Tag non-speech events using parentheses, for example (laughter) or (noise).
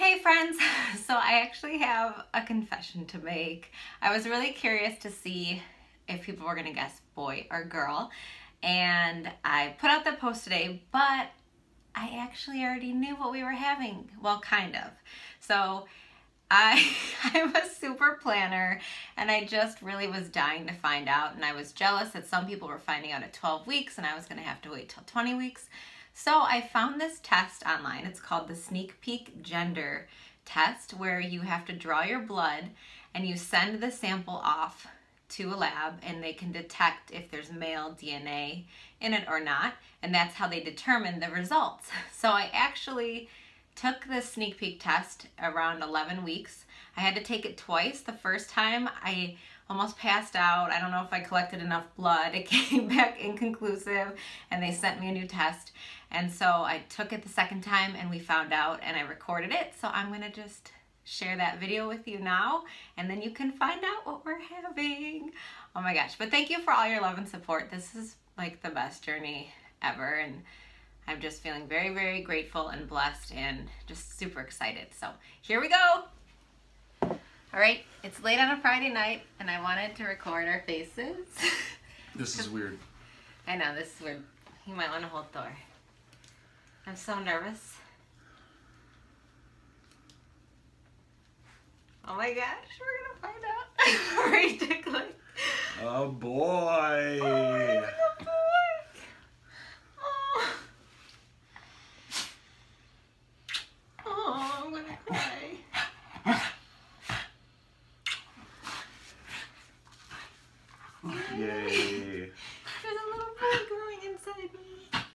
Hey friends, (laughs) so I actually have a confession to make. I was really curious to see if people were gonna guess boy or girl and I put out the post today, but I actually already knew what we were having. Well, kind of. So I, (laughs) I'm a super planner and I just really was dying to find out and I was jealous that some people were finding out at 12 weeks and I was gonna have to wait till 20 weeks. So I found this test online. It's called the Sneak Peek Gender Test where you have to draw your blood and you send the sample off to a lab and they can detect if there's male DNA in it or not and that's how they determine the results. (laughs) So I actually took the sneak peek test around 11 weeks. I had to take it twice. The first time I almost passed out. I don't know if I collected enough blood. (laughs) It came back inconclusive and they sent me a new test. And so I took it the second time and we found out and I recorded it. So I'm gonna just share that video with you now and then you can find out what we're having. Oh my gosh, but thank you for all your love and support. This is like the best journey ever and I'm just feeling very, very grateful and blessed and just super excited. So here we go. All right, it's late on a Friday night and I wanted to record our faces. (laughs) This is weird. I know, this is weird. You might want to hold Thor. I'm so nervous. Oh my gosh, we're gonna find out. (laughs) Ridiculous. Oh boy. Yeah.